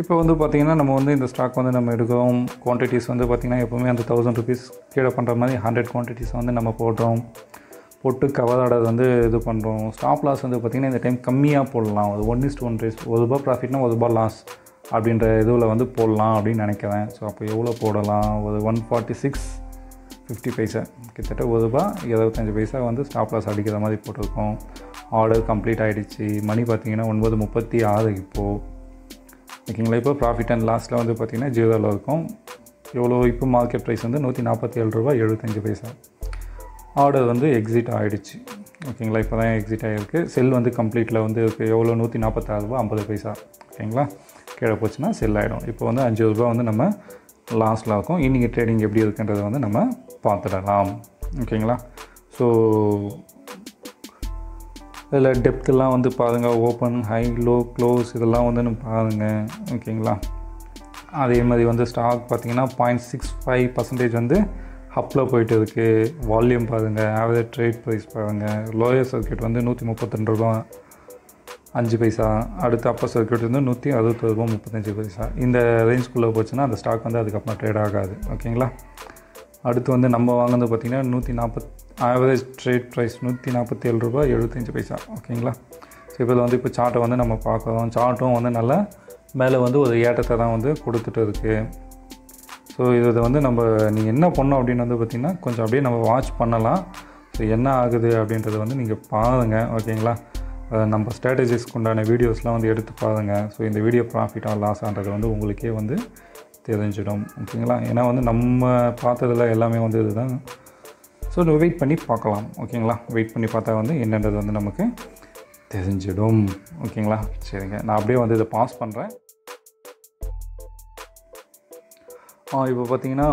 இப்போ வந்து பார்த்திங்கன்னா நம்ம வந்து இந்த ஸ்டாக் வந்து நம்ம எடுக்கிறோம். குவான்டிட்டிஸ் வந்து பார்த்திங்கன்னா எப்போவுமே அந்த தௌசண்ட் ருபீஸ் கீழே பண்ணுற மாதிரி ஹண்ட்ரட் குவான்டிட்டிஸ் வந்து நம்ம போடுறோம். போட்டு கவர் வந்து இது பண்ணுறோம் ஸ்டாப் லாஸ் வந்து பார்த்திங்கன்னா இந்த டைம் கம்மியாக போடலாம். ஒரு ஒன் இஸ்ட் ஒன் ரேஸ் ஒரு ரூபா ப்ராஃபிட்னா ஒரு ரூபா லாஸ் அப்படின்ற இதுவில் வந்து போடலாம் அப்படின்னு நினைக்கிறேன். ஸோ அப்போ எவ்வளோ போடலாம்? ஒரு one forty six fifty paisa கிட்டத்தட்ட ஒரு ரூபா இருபத்தஞ்சி பைசா வந்து ஸ்டாப் லாஸ் அடிக்கிற மாதிரி போட்டிருக்கோம். ஆர்டர் கம்ப்ளீட் ஆகிடுச்சு மணி பார்த்தீங்கன்னா ஒன்பது முப்பத்தி ஆறு இப்போது ஓகேங்களா? இப்போ ப்ராஃபிட் அண்ட் லாஸில் வந்து பார்த்திங்கன்னா ஜீரோவில் இருக்கும். எவ்வளோ? இப்போ மார்க்கெட் ப்ரைஸ் வந்து நூற்றி நாற்பத்தி ஏழு ரூபா எழுபத்தஞ்சு பைசா. ஆர்டர் வந்து எக்ஸிட் ஆகிடுச்சு ஓகேங்களா? இப்போ தான் எக்ஸிட் ஆகிருக்கு செல் வந்து கம்ப்ளீட்டில் வந்து இருக்குது எவ்வளோ? நூற்றி நாற்பத்தாறு ரூபா ஐம்பது பைசா. ஓகேங்களா? கீழே போச்சுன்னா செல் ஆகிடும் இப்போ வந்து அஞ்சு ரூபா வந்து நம்ம லாஸில் இருக்கும். இன்றைக்கி ட்ரேடிங் எப்படி இருக்குன்றதை வந்து நம்ம பார்த்துடலாம். ஓகேங்களா? ஸோ இதில் டெப்த்தெல்லாம் வந்து பாருங்கள் ஓப்பன் ஹை லோ க்ளோஸ் இதெல்லாம் வந்து நம்ம பாருங்கள் ஓகேங்களா? அதே மாதிரி வந்து ஸ்டாக் பார்த்திங்கன்னா பாயிண்ட் சிக்ஸ் ஃபைவ் பர்சன்டேஜ் வந்து ஹப்பில் போயிட்டு இருக்குது வால்யூம் பாருங்கள் ஆவரேஜ் ட்ரேட் ப்ரைஸ் பாருங்கள் லோயர் சர்க்கியூட் வந்து நூற்றி முப்பத்திரெண்டு ரூபா அஞ்சு பைசா. அடுத்து அப்பர் சர்க்கியூட் வந்து நூற்றி அறுபத்தொரு ரூபா முப்பத்தஞ்சு பைசா. இந்த ரேஞ்ச்குள்ளே போச்சுன்னா அந்த ஸ்டாக் வந்து அதுக்கப்புறம் ட்ரேட் ஆகாது ஓகேங்களா? அடுத்து வந்து நம்ம வாங்கினது பார்த்திங்கன்னா நூற்றி நாற்பத் ஆவரேஜ் ட்ரேட் ப்ரைஸ் நூற்றி நாற்பத்தி ஏழு ரூபா எழுபத்தஞ்சி பைசா. ஓகேங்களா? ஸோ இதில் வந்து இப்போ சார்ட்டை வந்து நம்ம பார்க்குறோம். சார்ட்டும் வந்து நல்லா மேலே வந்து ஒரு ஏற்றத்தை தான் வந்து கொடுத்துட்டு இருக்குது ஸோ இதை வந்து நம்ம நீங்கள் என்ன பண்ணோம் அப்படின்னு வந்து பார்த்திங்கன்னா கொஞ்சம் அப்படியே நம்ம வாட்ச் பண்ணலாம். ஸோ என்ன ஆகுது அப்படின்றத வந்து நீங்கள் பாருங்கள் ஓகேங்களா? நம்ம ஸ்ட்ராட்டஜிஸ்க்கு உண்டான வீடியோஸ்லாம் வந்து எடுத்து பாருங்கள் ஸோ இந்த வீடியோ ப்ராஃபிட்டாக லாஸான்றது வந்து உங்களுக்கே வந்து தெரிஞ்சிடும். ஓகேங்களா? ஏன்னா வந்து நம்ம பார்த்ததுல எல்லாமே வந்து இதுதான். ஸோ வெயிட் பண்ணி பார்க்கலாம். ஓகேங்களா? வெயிட் பண்ணி பார்த்தா வந்து என்னன்றது வந்து நமக்கு தெரிஞ்சிடும். ஓகேங்களா? சரிங்க. நான் அப்படியே வந்து இதை பாஸ் பண்ணுறேன் இப்போ பார்த்தீங்கன்னா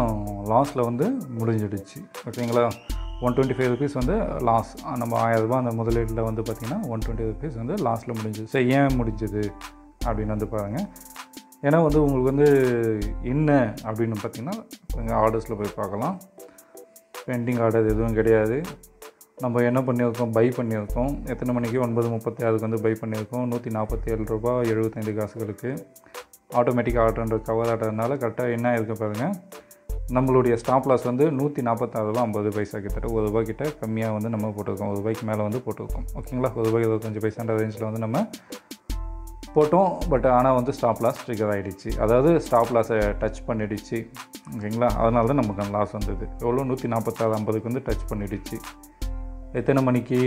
லாஸில் வந்து முடிஞ்சிடுச்சு. ஓகேங்களா? ஒன் டுவெண்ட்டி ஃபைவ் ருபீஸ் வந்து லாஸ் நம்ம ஆயிரரூபா அந்த முதலீட்டில் வந்து பார்த்திங்கன்னா ஒன் டுவெண்ட்டி ருபீஸ் வந்து லாஸ்ட்டில் முடிஞ்சுது சரி ஏன் முடிஞ்சது? அப்படின்னு வந்து பாருங்கள் ஏன்னா வந்து உங்களுக்கு வந்து என்ன அப்படின்னு பார்த்தீங்கன்னா எங்கள் ஆர்டர்ஸில் போய் பார்க்கலாம். பெண்டிங் ஆர்டர் எதுவும் கிடையாது. நம்ம என்ன பண்ணியிருக்கோம்? பை பண்ணியிருக்கோம். எத்தனை மணிக்கு? ஒன்பது முப்பத்தி ஆறுக்கு வந்து பை பண்ணியிருக்கோம். நூற்றி நாற்பத்தி ஏழு ரூபா எழுபத்தைந்து காசுகளுக்கு ஆட்டோமேட்டிக் ஆர்டர்ன்ற கவர் ஆர்டர்னால கரெக்டாக என்ன இருக்கு பாருங்கள் நம்மளுடைய ஸ்டாப் லாஸ் வந்து நூற்றி நாற்பத்தாறு ரூபா ஐம்பது பைசா கிட்ட ஒரு ரூபாய் கிட்ட கம்மியாக வந்து நம்ம போட்டிருக்கோம். ஒரு ரூபாய்க்கு மேலே வந்து போட்டிருக்கோம். ஓகேங்களா? ஒரு ரூபாய் இருபத்தஞ்சு பைசான்ற ரேஞ்சில் வந்து நம்ம போட்டோம். பட் ஆனால் வந்து ஸ்டாப் லாஸ் ட்ரிகர் ஆகிடுச்சு அதாவது ஸ்டாப் லாஸை டச் பண்ணிடுச்சு. ஓகேங்களா அதனால தான் நமக்கு லாஸ் வந்தது. எவ்வளோ? நூற்றி நாற்பத்தாறு ஐம்பதுக்கு வந்து டச் பண்ணிடுச்சு. எத்தனை மணிக்கு?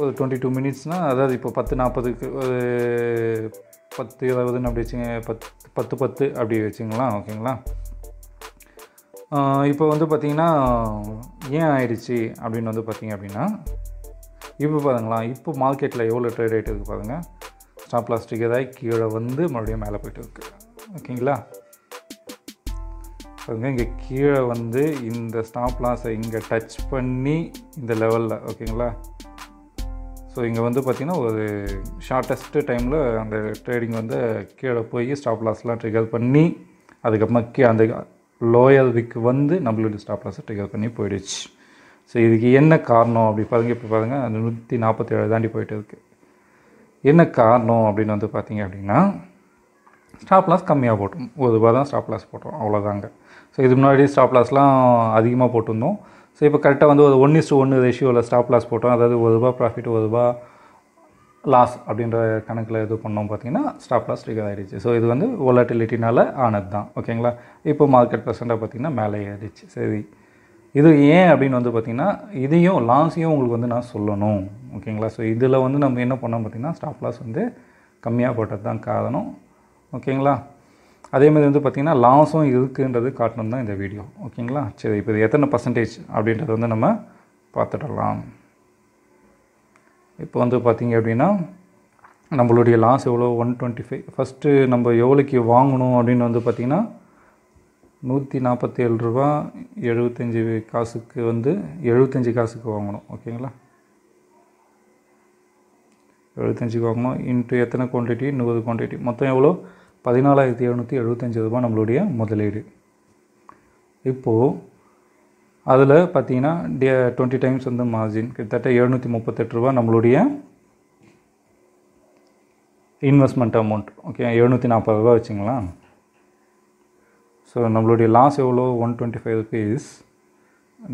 ஒரு டுவெண்ட்டி டூ மினிட்ஸ்னால் அதாவது இப்போ பத்து நாற்பதுக்கு ஒரு பத்து இருபதுன்னு அப்படி வச்சுங்க பத்து பத்து பத்து அப்படி வச்சுங்களா? ஓகேங்களா? இப்போ வந்து பார்த்திங்கன்னா ஏன் ஆயிடுச்சு அப்படின்னு வந்து பார்த்திங்க அப்படின்னா இப்போ பாருங்களா இப்போ மார்க்கெட்டில் எவ்வளோ ட்ரேட் ஆகிட்டு இருக்குது பாருங்கள் ஸ்டாப் லாஸ்டிக் ஏதாவது கீழே வந்து மறுபடியும் மேலே போயிட்டு இருக்கு. ஓகேங்களா? பாருங்க இங்கே கீழே வந்து இந்த ஸ்டாப்லாஸை இங்கே டச் பண்ணி இந்த லெவலில் ஓகேங்களா ஸோ இங்கே வந்து பார்த்திங்கன்னா ஒரு ஷார்ட்டஸ்ட்டு டைமில் அந்த ட்ரேடிங் வந்து கீழே போய் ஸ்டாப் லாஸ்லாம் ட்ரிகர் பண்ணி அதுக்கப்புறமா கீ அந்த லோயர் விக் வந்து நம்மளுடைய ஸ்டாப் லாஸை ட்ரிகர் பண்ணி போயிடுச்சு. ஸோ இதுக்கு என்ன காரணம்? அப்படி பாருங்கள் இப்போ பாருங்கள் அந்த நூற்றி நாற்பத்தி ஏழு தாண்டி போயிட்டு இருக்குது என்ன காரணம் அப்படின்னு வந்து பார்த்தீங்க அப்படின்னா ஸ்டாப் லாஸ் கம்மியாக போட்டோம். ஒரு ரூபா தான் ஸ்டாப் லாஸ் போட்டோம் அவ்வளோதாங்க ஸோ இது முன்னாடி ஸ்டாப் லாஸ்லாம் அதிகமாக போட்டிருந்தோம். ஸோ இப்போ கரெக்டாக வந்து ஒரு ஒன் இஸ்டு ஒன்று ரேஷியோவில் ஸ்டாப் லாஸ் போட்டோம். அதாவது ஒரு ரூபா ப்ராஃபிட் ஒரு ரூபா லாஸ் அப்படின்ற கணக்கில் இது பண்ணோம் பார்த்தீங்கன்னா ஸ்டாப் லாஸ் ட்ரிகர் ஆகிடுச்சு ஸோ இது வந்து ஒலாட்டிலிட்டினால ஆனது தான் ஓகேங்களா இப்போ மார்க்கெட் ப்ரெசண்ட்டாக பார்த்தீங்கன்னா மேலே ஏறிடுச்சு. சரி. இது ஏன் அப்படின்னு வந்து பார்த்திங்கன்னா இதையும் லாஸையும் உங்களுக்கு வந்து நான் சொல்லணும். ஓகேங்களா ஸோ இதில் வந்து நம்ம என்ன பண்ணோம் பார்த்திங்கன்னா ஸ்டாப் லாஸ் வந்து கம்மியாக போட்டது தான் காரணம் ஓகேங்களா அதே மாதிரி வந்து பார்த்திங்கன்னா லாஸும் இருக்குன்றது காட்டணும் தான் இந்த வீடியோ. ஓகேங்களா? சரி இப்போ இது எத்தனை பர்சன்டேஜ் அப்படின்றத வந்து நம்ம பார்த்துடலாம். இப்போ வந்து பார்த்திங்க அப்படின்னா நம்மளுடைய லாஸ் எவ்வளோ? ஒன் டுவெண்ட்டி ஃபைவ் ஃபஸ்ட்டு நம்ம எவ்வளோக்கு வாங்கணும் அப்படின்னு வந்து பார்த்திங்கன்னா நூற்றி நாற்பத்தி ஏழு ரூபா எழுபத்தஞ்சி காசுக்கு வந்து எழுபத்தஞ்சி காசுக்கு வாங்கணும். ஓகேங்களா? எழுபத்தஞ்சுக்கு வாங்கணும். இன்ட்டு எத்தனை குவான்டிட்டி நூறு குவான்டிட்டி மொத்தம் எவ்வளோ? பதினாலாயிரத்தி எழுநூற்றி எழுபத்தஞ்சி ரூபா நம்மளுடைய முதலீடு. இப்போது அதில் பார்த்தீங்கன்னா டே டுவெண்ட்டி டைம்ஸ் வந்து மார்ஜின் கிட்டத்தட்ட எழுநூற்றி முப்பத்தெட்டு ரூபா நம்மளுடைய இன்வெஸ்ட்மெண்ட் அமௌண்ட் ஓகே எழுநூற்றி நாற்பது ரூபா வச்சுங்களா ஸோ நம்மளுடைய லாஸ் எவ்வளோ one twenty five rupees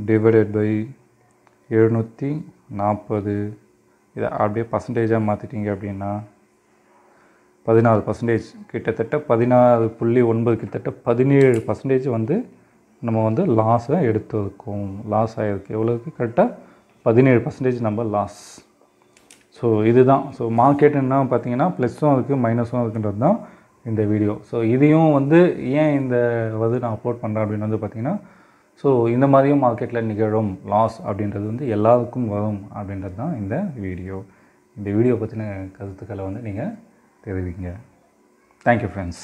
divided by எழுநூற்றி நாற்பது. இதை அப்படியே பர்சன்டேஜாக மாற்றிட்டீங்க அப்படின்னா பதினாறு பர்சன்டேஜ் கிட்டத்தட்ட பதினாறு புள்ளி ஒன்பது கிட்டத்தட்ட பதினேழு பர்சன்டேஜ் வந்து நம்ம வந்து லாஸை எடுத்திருக்கோம். லாஸ் ஆகிருக்கு எவ்வளோக்கு கரெக்டாக பதினேழு பர்சன்டேஜ் நம்ம லாஸ் ஸோ இதுதான். ஸோ மார்க்கெட் என்ன பார்த்தீங்கன்னா ப்ளஸ்ஸும் இருக்குது மைனஸும் இருக்குன்றது தான் இந்த வீடியோ ஸோ இதையும் வந்து ஏன் இந்த வந்து நான் அப்லோட் பண்ணுறேன் அப்படின்னு வந்து பார்த்தீங்கன்னா ஸோ இந்த மாதிரியும் மார்க்கெட்டில் நிகழும். லாஸ் அப்படின்றது வந்து எல்லாருக்கும் வரும் அப்படின்றது தான் இந்த வீடியோ இந்த வீடியோ பற்றின கருத்துக்களை வந்து நீங்கள் தெரிவிங்க தேங்க்யூ ஃப்ரெண்ட்ஸ்